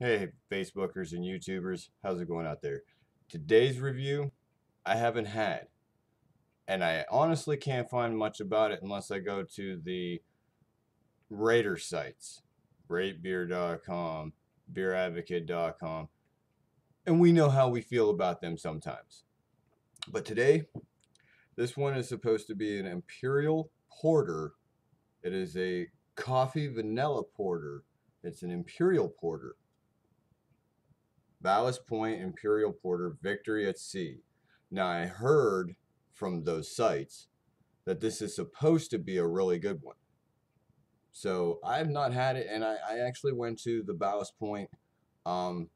Hey, Facebookers and YouTubers, how's it going out there? Today's review, I haven't had. And I honestly can't find much about it unless I go to the Rater sites ratebeer.com, beeradvocate.com. And we know how we feel about them sometimes. But today, this one is supposed to be an Imperial Porter. It is a coffee vanilla porter. It's an Imperial Porter. Ballast Point Imperial Porter Victory at Sea. Now, I heard from those sites that this is supposed to be a really good one. So I've not had it, and I, I actually went to the Ballast Point um,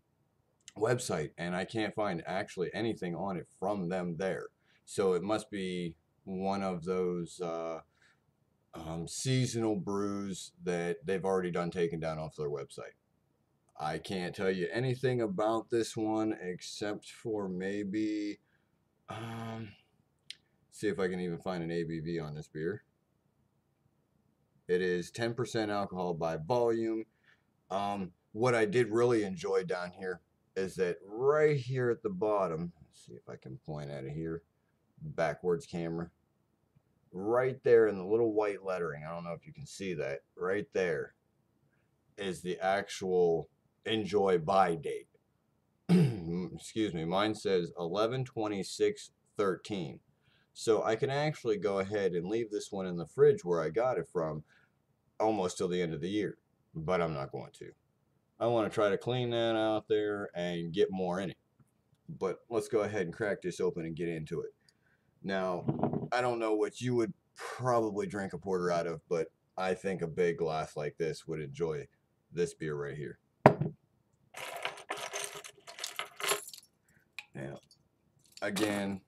website, and I can't find actually anything on it from them there. So it must be one of those uh, um, seasonal brews that they've already done taken down off their website. I can't tell you anything about this one except for maybe um, see if I can even find an ABV on this beer. It is 10% alcohol by volume. Um, what I did really enjoy down here is that right here at the bottom, see if I can point at it here, backwards camera, right there in the little white lettering, I don't know if you can see that, right there is the actual enjoy by date. Excuse me, mine says 11 26 13. So I can actually go ahead and leave this one in the fridge where I got it from almost till the end of the year, but I'm not going to. I want to try to clean that out there and get more in it. But let's go ahead and crack this open and get into it. Now, I don't know what you would probably drink a porter out of, but I think a big glass like this would enjoy this beer right here. Now, again,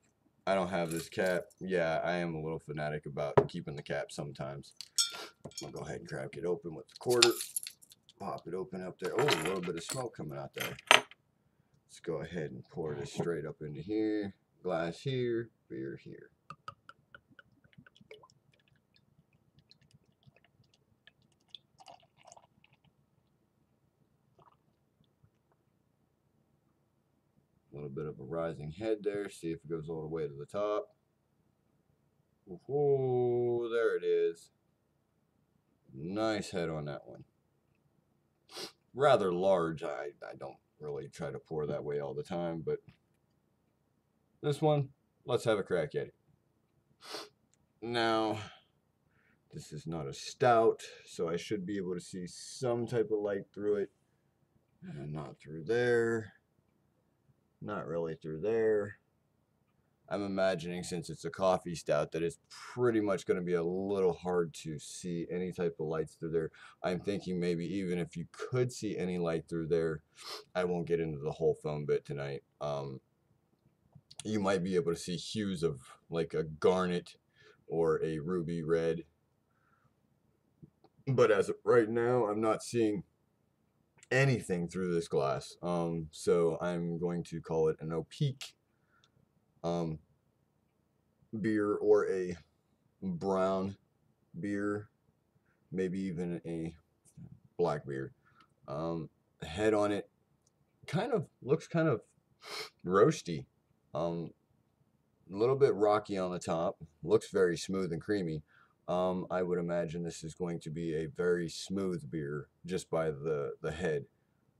I don't have this cap. Yeah, I am a little fanatic about keeping the cap sometimes. I'll go ahead and crack it open with the quarter. Pop it open up there. Oh, a little bit of smoke coming out there. Let's go ahead and pour this straight up into here. Glass here, beer here. Bit of a rising head there. See if it goes all the way to the top. Oh, there it is. Nice head on that one. Rather large. I, I don't really try to pour that way all the time, but this one, let's have a crack at it. Now, this is not a stout, so I should be able to see some type of light through it. And not through there. Not really through there. I'm imagining since it's a coffee stout that it's pretty much going to be a little hard to see any type of lights through there. I'm thinking maybe even if you could see any light through there, I won't get into the whole foam bit tonight. Um, you might be able to see hues of like a garnet or a ruby red. But as of right now, I'm not seeing anything through this glass. Um, so I'm going to call it an opaque um, beer or a brown beer, maybe even a black beer. Um, head on it kind of looks kind of roasty. Um, a little bit rocky on the top. Looks very smooth and creamy. Um, I would imagine this is going to be a very smooth beer just by the, the head.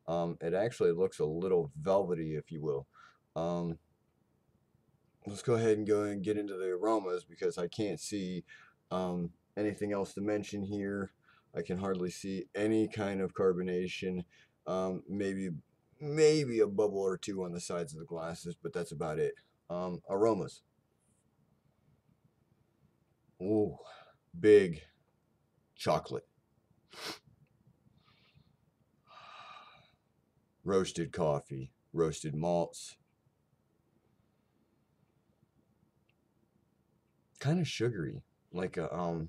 Um, it actually looks a little velvety, if you will. Um, let's go ahead and go and get into the aromas because I can't see um, anything else to mention here. I can hardly see any kind of carbonation. Um, maybe maybe a bubble or two on the sides of the glasses, but that's about it. Um, aromas. Ooh, big chocolate. Roasted coffee, roasted malts, kind of sugary, like a um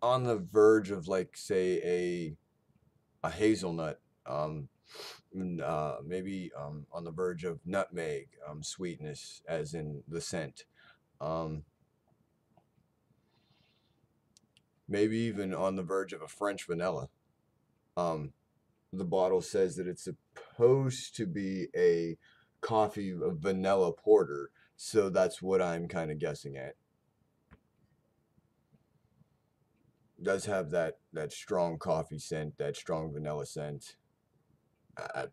on the verge of like say a a hazelnut um uh, maybe um, on the verge of nutmeg um, sweetness as in the scent um, maybe even on the verge of a french vanilla Um, the bottle says that it's supposed to be a coffee a vanilla porter, so that's what I'm kind of guessing at. Does have that that strong coffee scent, that strong vanilla scent. Uh,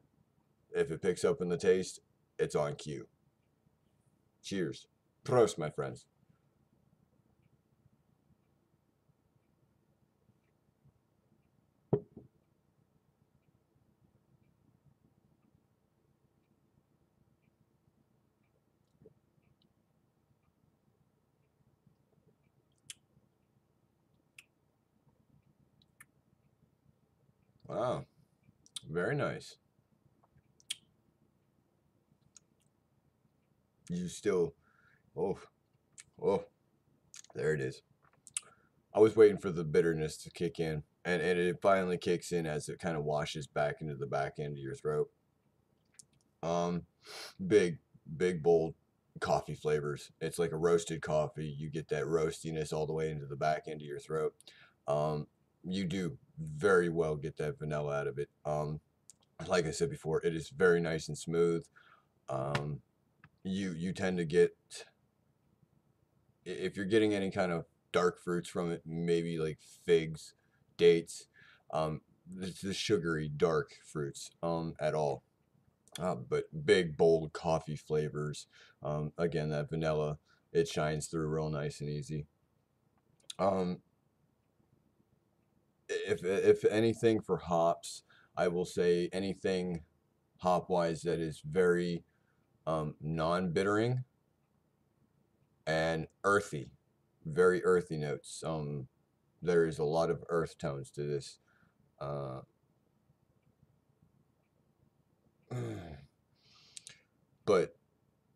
if it picks up in the taste, it's on cue. Cheers. Prost, my friends. Wow. Very nice. You still, oh, oh, there it is. I was waiting for the bitterness to kick in, and, and it finally kicks in as it kind of washes back into the back end of your throat. Um, big, big, bold coffee flavors. It's like a roasted coffee. You get that roastiness all the way into the back end of your throat. Um, you do very well get that vanilla out of it. Um, like I said before, it is very nice and smooth. Um, you you tend to get if you're getting any kind of dark fruits from it, maybe like figs, dates, um, it's the sugary dark fruits um, at all. Uh, but big bold coffee flavors. Um, again, that vanilla it shines through real nice and easy. Um, if if anything for hops, I will say anything hop wise that is very um, non bittering and earthy, very earthy notes. Um, there is a lot of earth tones to this. Uh, but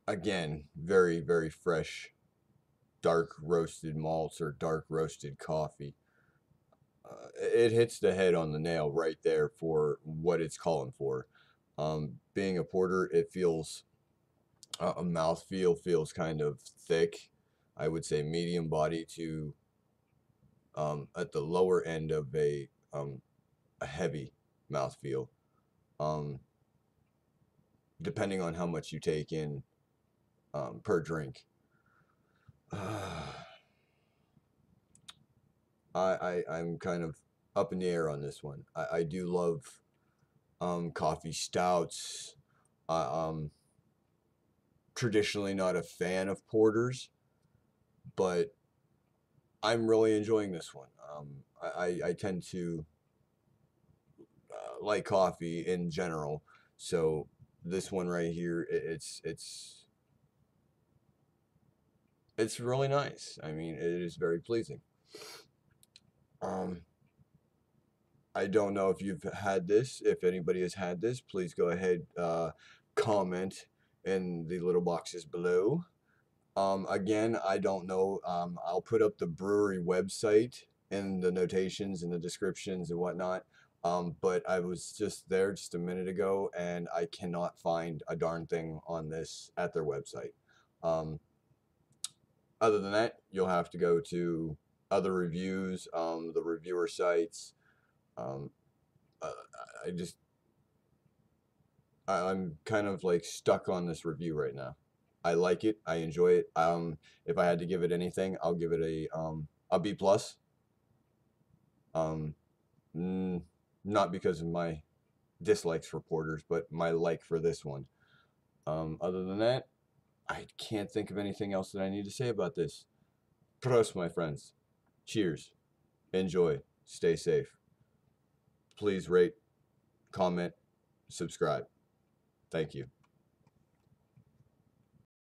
again, very, very fresh, dark roasted malts or dark roasted coffee uh, it hits the head on the nail right there for what it's calling for. Um, being a porter, it feels uh, a mouth feel feels kind of thick. I would say medium body to um, at the lower end of a um, a heavy mouth feel. Um, depending on how much you take in um, per drink. I, I I'm kind of up in the air on this one. I, I do love um, coffee stouts. Uh, um, traditionally not a fan of porters, but I'm really enjoying this one. Um, I, I tend to uh, like coffee in general, so this one right here, it's it's it's really nice. I mean, it is very pleasing. Um, I don't know if you've had this. If anybody has had this, please go ahead, uh, comment in the little boxes below. Um, again, I don't know. Um, I'll put up the brewery website in the notations and the descriptions and whatnot. Um, but I was just there just a minute ago and I cannot find a darn thing on this at their website. Um, other than that, you'll have to go to other reviews, um, the reviewer sites. Um, uh, I just, I, I'm kind of like stuck on this review right now. I like it. I enjoy it. Um, if I had to give it anything, I'll give it a um a B plus. Um, mm, not because of my dislikes for porters, but my like for this one. Um, other than that, I can't think of anything else that I need to say about this. Prost, my friends. Cheers. Enjoy. Stay safe. Please rate, comment, subscribe. Thank you.